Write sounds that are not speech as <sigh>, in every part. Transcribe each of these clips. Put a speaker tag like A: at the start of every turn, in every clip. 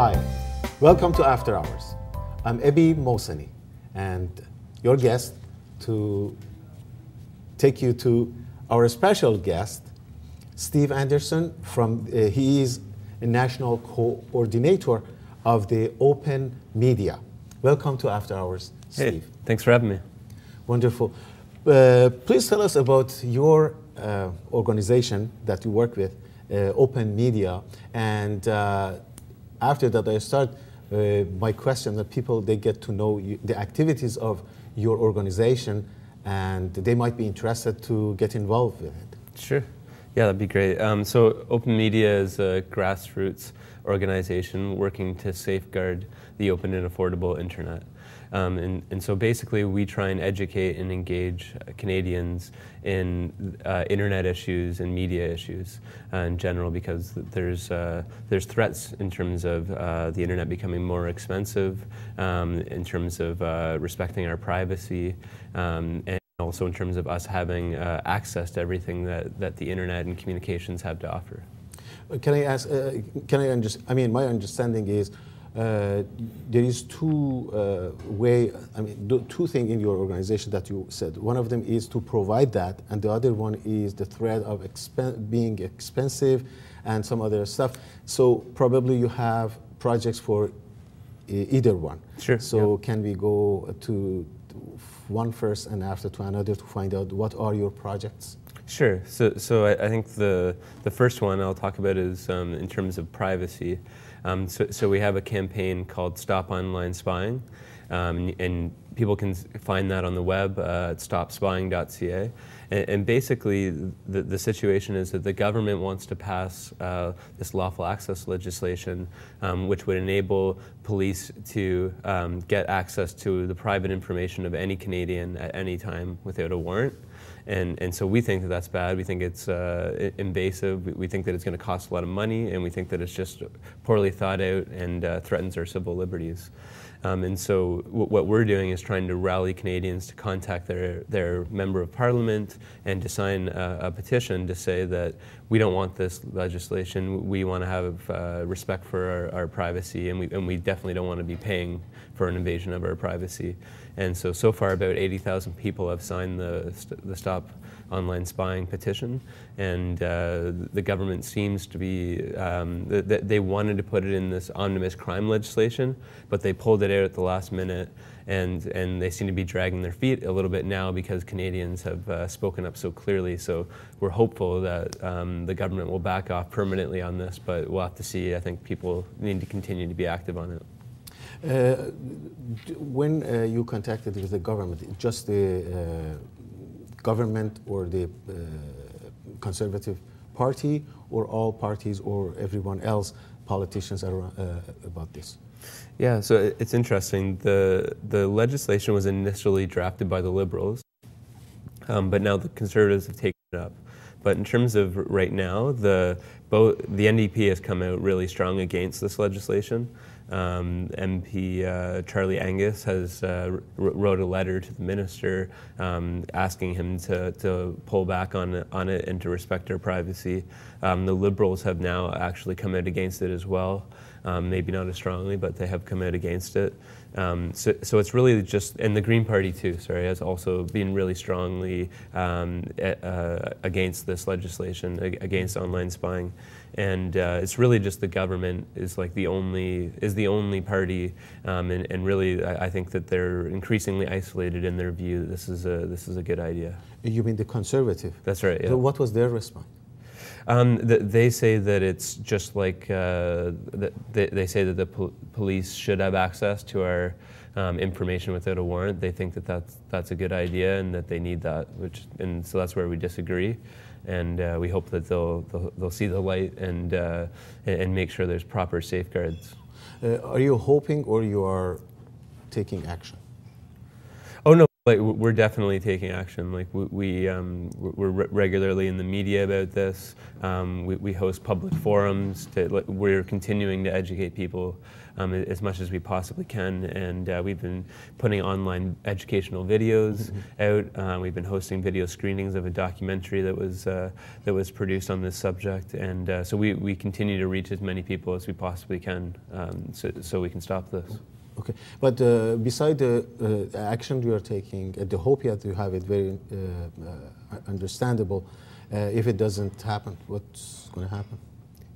A: Hi, welcome to After Hours. I'm Ebby Mohseni, and your guest to take you to our special guest, Steve Anderson. From uh, he is a national coordinator of the Open Media. Welcome to After Hours, Steve.
B: Hey, thanks for having me.
A: Wonderful. Uh, please tell us about your uh, organization that you work with, uh, Open Media, and uh, after that, I start uh, my question that people they get to know you, the activities of your organization, and they might be interested to get involved with it.
B: Sure. Yeah, that'd be great. Um, so, Open Media is a grassroots organization working to safeguard the open and affordable internet. Um, and, and, so basically, we try and educate and engage Canadians in uh, internet issues and media issues uh, in general because there's, uh, there's threats in terms of uh, the internet becoming more expensive, um, in terms of uh, respecting our privacy, um, and also in terms of us having uh, access to everything that, that the internet and communications have to offer.
A: Can I ask, can I just, I mean, my understanding is uh, there is two uh, way, I mean, two things in your organization that you said. One of them is to provide that, and the other one is the threat of expen being expensive and some other stuff. So probably you have projects for either one.
B: Sure.
A: So yeah. can we go to one first and after to another to find out what are your projects?
B: Sure. So, so I, I think the the first one I'll talk about is um, in terms of privacy. Um, so, so, we have a campaign called Stop Online Spying, um, and people can find that on the web uh, at stopspying.ca. And, and basically, the, the, situation is that the government wants to pass uh, this lawful access legislation, um, which would enable police to um, get access to the private information of any Canadian at any time without a warrant. And, and so we think that that's bad. We think it's uh, invasive. We think that it's going to cost a lot of money, and we think that it's just poorly thought out and uh, threatens our civil liberties. Um, and so what we're doing is trying to rally Canadians to contact their, their member of parliament and to sign a, a petition to say that we don't want this legislation. We want to have uh, respect for our, our, privacy, and we, and we definitely don't want to be paying for an invasion of our privacy. And so, so far, about 80,000 people have signed the, the Stop Online Spying petition. And uh, the government seems to be, um, th- they wanted to put it in this omnibus crime legislation, but they pulled it out at the last minute. And, and they seem to be dragging their feet a little bit now because Canadians have uh, spoken up so clearly. So we're hopeful that um, the government will back off permanently on this, but we'll have to see. I think people need to continue to be active on it.
A: Uh, when uh, you contacted with the government, just the uh, government or the uh, Conservative Party, or all parties, or everyone else, politicians uh, about this?
B: Yeah, so it's interesting. The the legislation was initially drafted by the Liberals, um, but now the Conservatives have taken it up. But in terms of right now, the both the NDP has come out really strong against this legislation. Um, MP uh, Charlie Angus has uh, wrote a letter to the minister um, asking him to, to pull back on on it and to respect our privacy. Um, the Liberals have now actually come out against it as well. Um, maybe not as strongly, but they have come out against it. Um, so, so it's really just, and the Green Party too, sorry, has also been really strongly um, uh, against this legislation, against online spying. And uh, it's really just the government is like the only, is the only party, um, and, and really I, I, think that they're increasingly isolated in their view that this is a, this is a good idea.
A: You mean the conservative?
B: That's right, yeah.
A: So what was their response?
B: Um, th- they say that it's just like uh, they, say that the pol- police should have access to our um, information without a warrant. They think that that's, that's a good idea and that they need that, which and so that's where we disagree. And uh, we hope that they'll, they'll, they'll see the light and uh, and make sure there's proper safeguards.
A: Uh, are you hoping or you are taking action?
B: Like we're definitely taking action. Like we, we um, we're regularly in the media about this. Um, we, we host public forums. To, like, we're continuing to educate people um, as much as we possibly can, and uh, we've been putting online educational videos mm-hmm. out. Uh, we've been hosting video screenings of a documentary that was uh, that was produced on this subject, and uh, so we, we continue to reach as many people as we possibly can, um, so, so we can stop this.
A: Okay, but uh, beside the uh, action you are taking, uh, the hope that you have it very uh, uh, understandable. Uh, if it doesn't happen, what's going to happen?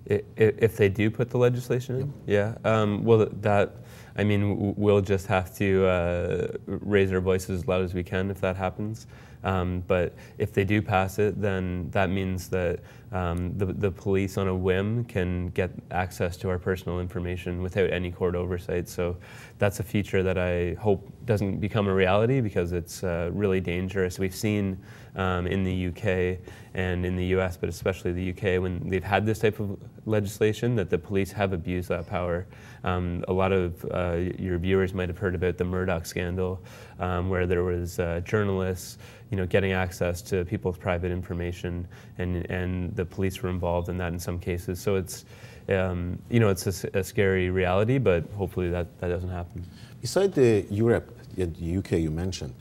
B: If they do put the legislation in, yep. yeah. Um, well, that I mean, we'll just have to raise our voices as loud as we can if that happens. Um, but if they do pass it, then that means that um, the, the police on a whim can get access to our personal information without any court oversight. So that's a feature that I hope doesn't become a reality because it's uh, really dangerous. We've seen um, in the UK and in the US, but especially the UK, when they've had this type of legislation, that the police have abused that power. Um, a lot of uh, your viewers might have heard about the Murdoch scandal, um, where there was uh, journalists you know, getting access to people's private information, and and the police were involved in that in some cases. So it's, um, you know, it's a, a, scary reality, but hopefully that, that doesn't happen.
A: Besides the Europe, the UK you mentioned,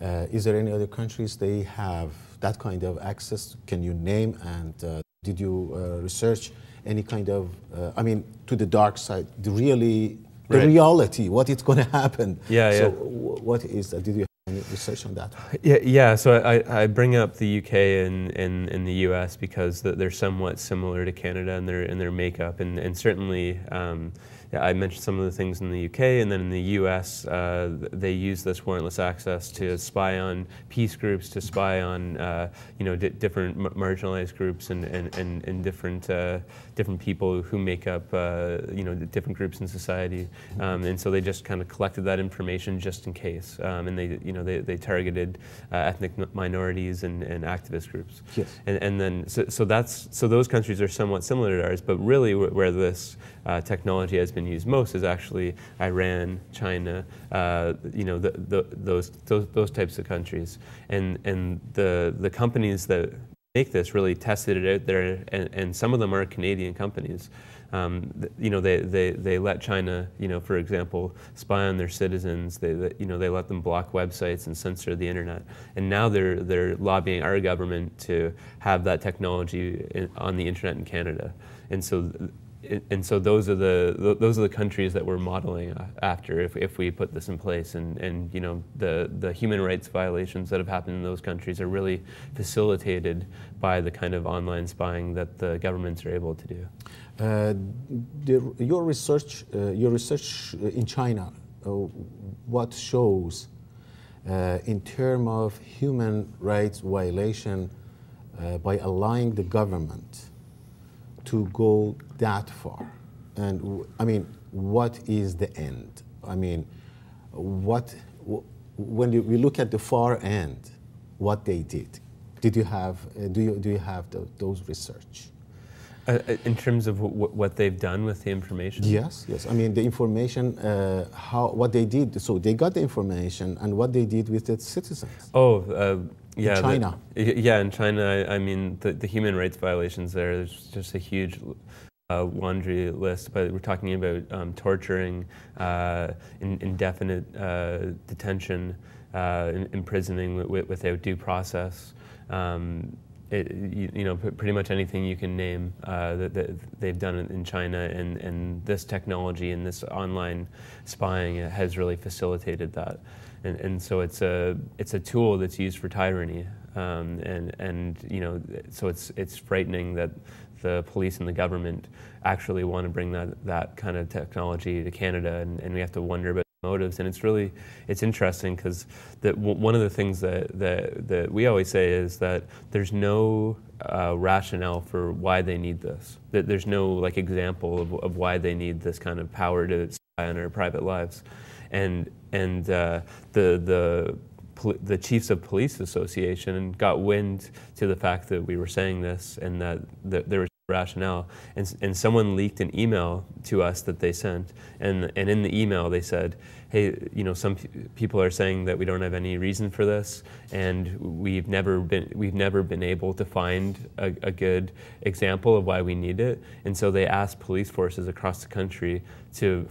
A: uh, is there any other countries they have that kind of access? Can you name and uh, did you uh, research any kind of, uh, I mean, to the dark side, the really the right. reality, what is going to happen.
B: Yeah,
A: so
B: yeah.
A: what is that? Did you research on that?
B: Yeah, yeah. So I, I bring up the UK and, and, and the US because they're somewhat similar to Canada in their in their makeup, and and certainly. Um, I mentioned some of the things in the UK, and then in the US, uh, they use this warrantless access to spy on peace groups, to spy on uh, you know different marginalized groups and and, and, and different uh, different people who make up uh, you know different groups in society, um, and so they just kind of collected that information just in case, um, and they you know they, they targeted uh, ethnic minorities and, and activist groups.
A: Yes.
B: And, and then so, so that's so those countries are somewhat similar to ours, but really where this uh, technology has been used most is actually Iran, China, uh, you know, the, the, those, those, those types of countries. And, and the, the companies that make this really tested it out there, and, and some of them are Canadian companies. Um, you know, they, they, they let China, you know, for example, spy on their citizens. They, they, you know, they let them block websites and censor the internet. And now they're, they're lobbying our government to have that technology in, on the internet in Canada. And so and so those are the those are the countries that we're modeling after if, if we put this in place and, and you know the, the human rights violations that have happened in those countries are really facilitated by the kind of online spying that the governments are able to do.
A: Uh, the, your research uh, your research in China uh, what shows uh, in terms of human rights violation uh, by allowing the government to go that far? And I mean, what is the end? I mean, what when you, we look at the far end, what they did? Did you have uh, do you do you have the, those research?
B: Uh, uh in terms of w- what they've done with the information?
A: Yes, yes. I mean, the information, uh, how what they did. So they got the information and what they did with the citizens.
B: Oh, uh, yeah,
A: in China.
B: The, yeah, in China, I, I mean, the, the, human rights violations there, there's just a huge uh, laundry list, but we're talking about um, torturing, uh, in, indefinite uh, detention, uh, imprisoning w- without due process. Um, it, you, you, know, pretty much anything you can name uh, that, that, they've done in China, and, and this technology and this online spying has really facilitated that. And, and so it's a it's a tool that's used for tyranny, um, and and you know so it's it's frightening that the police and the government actually want to bring that that kind of technology to Canada, and, and we have to wonder about motives. And it's really it's interesting because that one of the things that, that that we always say is that there's no uh, rationale for why they need this. That there's no like example of, of why they need this kind of power to spy on our private lives and and uh, the the the Chiefs of Police Association got wind to the fact that we were saying this and that, that there was rationale. And, and someone leaked an email to us that they sent. And, and in the email, they said, hey, you know, some people are saying that we don't have any reason for this, and we've never been we've never been able to find a, a good example of why we need it, and so they asked police forces across the country to.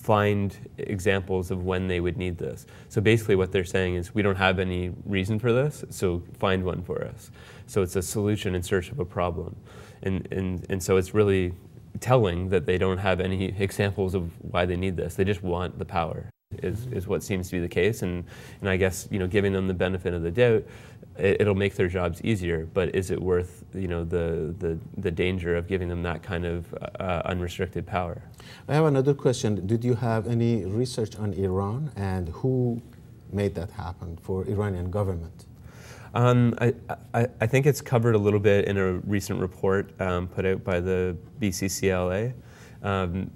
B: Find examples of when they would need this. So basically, what they're saying is, we don't have any reason for this, so find one for us. So it's a solution in search of a problem. And, and, and so it's really telling that they don't have any examples of why they need this. They just want the power, is, is what seems to be the case. And, and I guess you know, giving them the benefit of the doubt, it, will make their jobs easier. But is it worth you know, the, the, the danger of giving them that kind of uh, unrestricted power?
A: I have another question. Did you have any research on Iran and who made that happen for Iranian government?
B: Um, I, I, I, think it's covered a little bit in a recent report um, put out by the BCCLA. Um,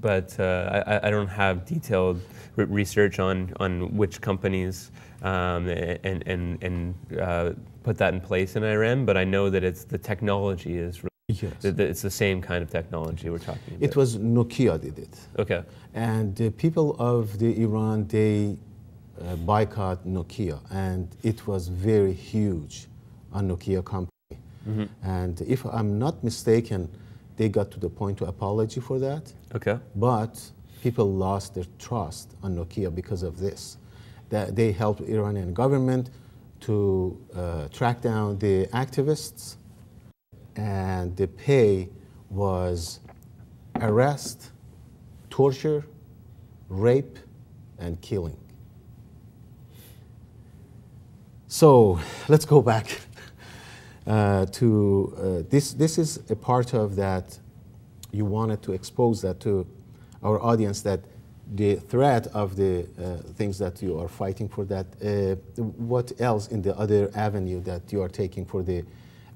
B: but uh, I, I, don't have detailed re- research on, on which companies um, and, and, and uh, put that in place in Iran, but I know that it's the technology is really Yes. It's the same kind of technology we're talking about.
A: It was Nokia did it.
B: Okay.
A: And the people of the Iran, they uh, boycott Nokia, and it was very huge on Nokia company. Mm-hmm. And if I'm not mistaken, they got to the point to apology for that.
B: Okay.
A: But people lost their trust on Nokia because of this. That they helped Iranian government to uh, track down the activists, and the pay was arrest, torture, rape, and killing. So let's go back <laughs> uh, to uh, this. This is a part of that. You wanted to expose that to our audience that the threat of the uh, things that you are fighting for that. Uh, what else in the other avenue that you are taking for the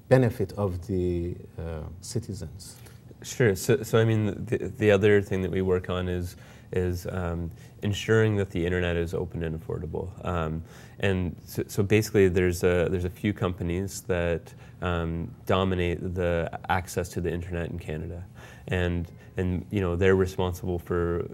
A: benefit of the uh, citizens?
B: Sure. So, so I mean, the, the other thing that we work on is is um, ensuring that the internet is open and affordable. Um, and so, so, basically, there's a, there's a few companies that um, dominate the access to the internet in Canada, and and you know they're responsible for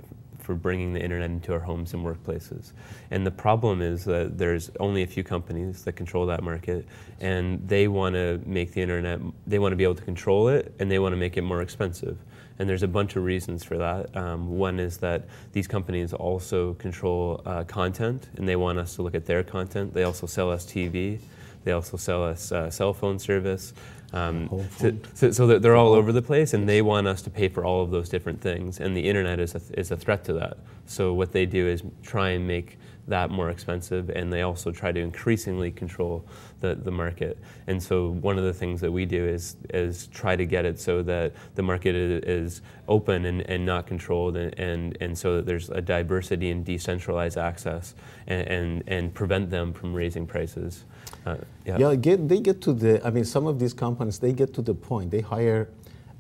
B: for bringing the internet into our homes and workplaces. And the problem is that there's only a few companies that control that market, and they want to make the internet, they want to be able to control it, and they want to make it more expensive. And there's a bunch of reasons for that. Um, one is that these companies also control uh, content, and they want us to look at their content. They also sell us TV. They also sell us uh, cell phone service. Um, so, so, so, they're all over the place, and they want us to pay for all of those different things. And the internet is a, is a threat to that. So what they do is try and make that more expensive, and they also try to increasingly control the, the market. And so one of the things that we do is is try to get it so that the market is open and, and not controlled, and, and, and so that there's a diversity and decentralized access, and, and, and prevent them from raising prices.
A: Uh, yeah, yeah get, they get to the, I mean, some of these companies, they get to the point, they hire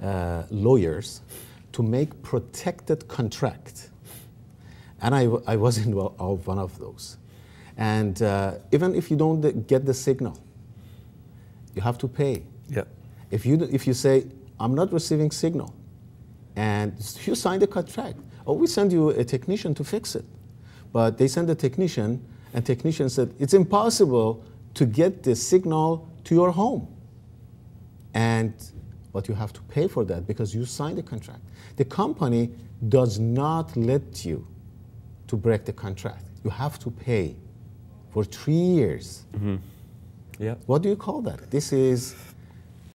A: uh, lawyers to make protected contract and I, I was involved <laughs> one of those. And uh, even if you don't get the signal, you have to pay.
B: Yeah.
A: If you, if you say, I'm not receiving signal, and you sign the contract, oh, we send you a technician to fix it. But they send a technician, and technician said, it's impossible to get the signal to your home. And but you have to pay for that because you signed the contract. The company does not let you to break the contract. You have to pay for three years.
B: Mm-hmm. Yeah.
A: What do you call that? This is